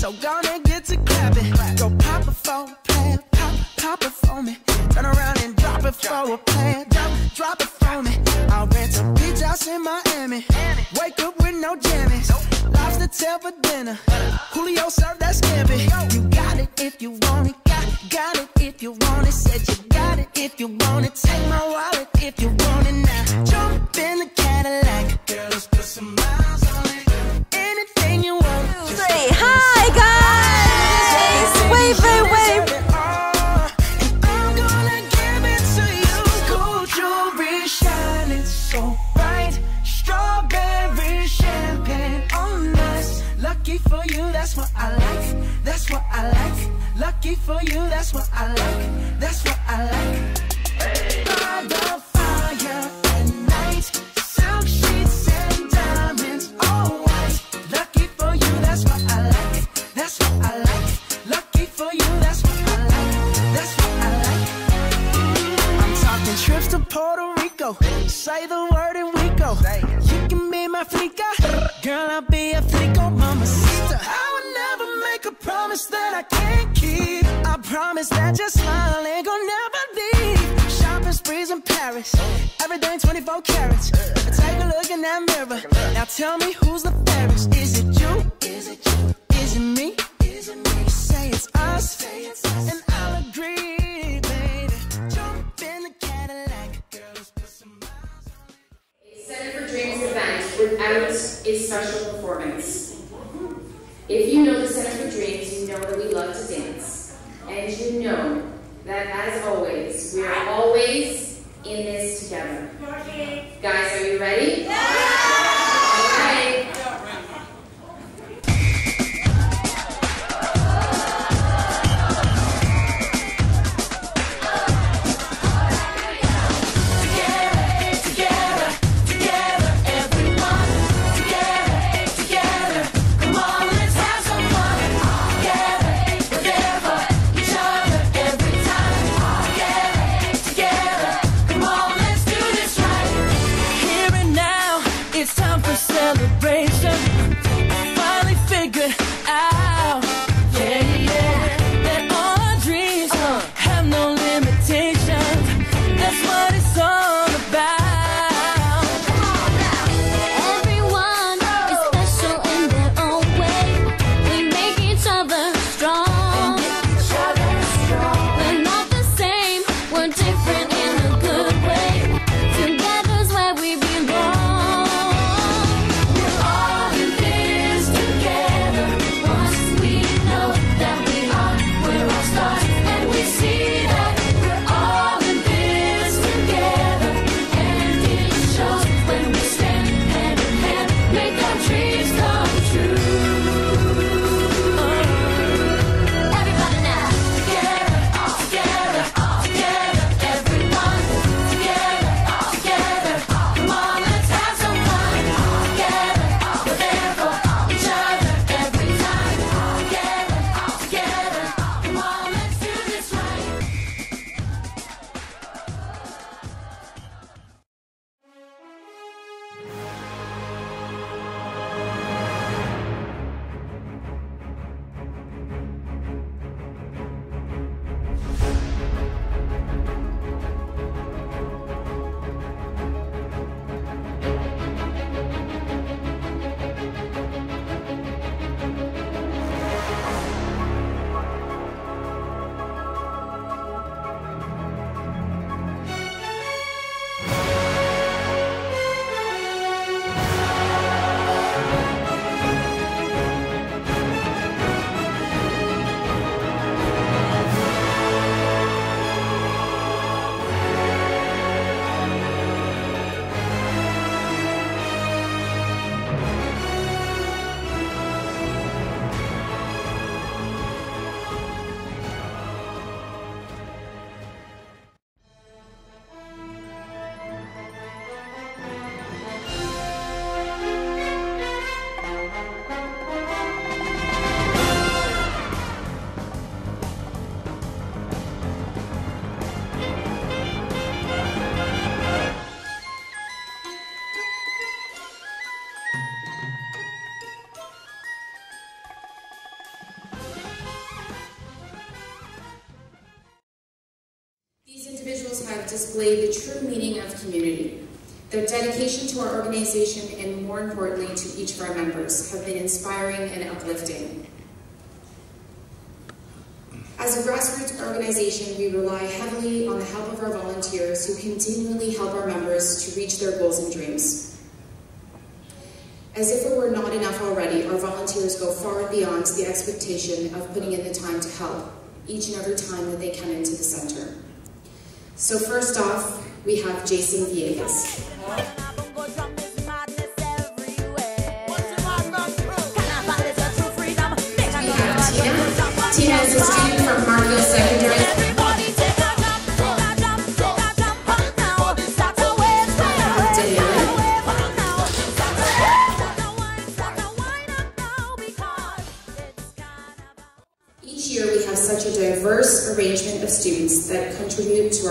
So gonna get to clapping. Go pop it for a plan, pop, pop it for me. Turn around and drop it for a plan, drop, drop it for me. I'll rent a beach house in Miami. Wake up with no jammies. Lobster tail for dinner. Julio serve that scampi. You got it if you want it. Got, got it if you want it. Said you got it if you want it. Take my wallet if you want it Lucky for you, that's what I like. That's what I like. Lucky for you, that's what I like. That's what I like. Fire at night. Silk sheets and diamonds, all white. Lucky for you, that's what I like. That's what I like. Lucky for you, that's what I like. That's what I like. I'm talking trips to Puerto Rico. Say the word I can't keep. I promise that your smile ain't gonna never leave. Shopping sprees in Paris. Everything 24 carats. Take a look in that mirror. Now tell me who's the fairest. Is it you? Is it you? Is it me? Is it me? Say it's us. And I'll agree. Center for Dreams event without a special performance. If you know the Center for Dreams, you know that we love to dance. And you know that as always, we are always in this together. Guys, are you ready? Displayed the true meaning of community. Their dedication to our organization and more importantly to each of our members have been inspiring and uplifting. As a grassroots organization, we rely heavily on the help of our volunteers who continually help our members to reach their goals and dreams. As if it were not enough already, our volunteers go far beyond the expectation of putting in the time to help each and every time that they come into the center. So first off, we have Jason Villegas.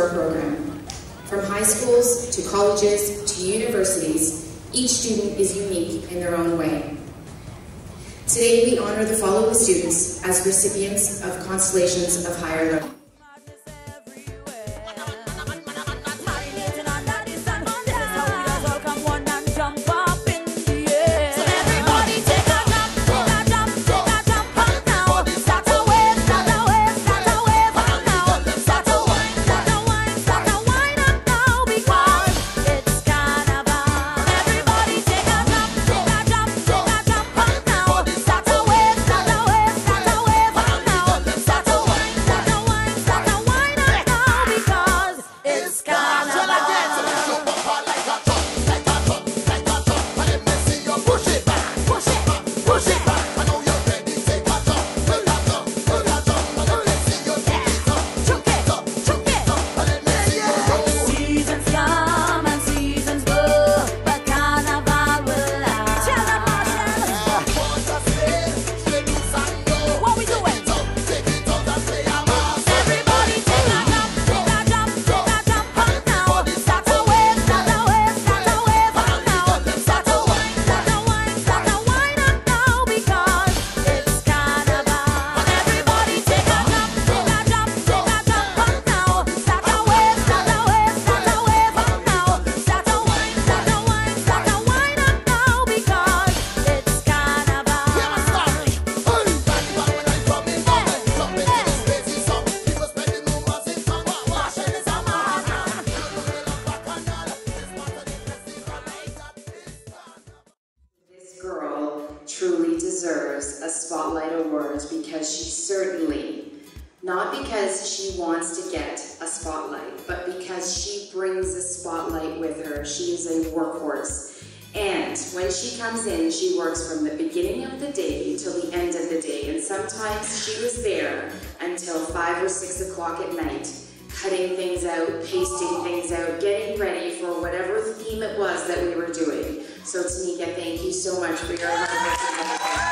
Program. From high schools to colleges to universities, each student is unique in their own way. Today we honor the following students as recipients of constellations of higher learning. Spotlight Award because she certainly, not because she wants to get a spotlight, but because she brings a spotlight with her. She is a workhorse. And when she comes in, she works from the beginning of the day till the end of the day. And sometimes she was there until five or six o'clock at night, cutting things out, pasting things out, getting ready for whatever theme it was that we were doing. So Tanika, thank you so much for your hard work.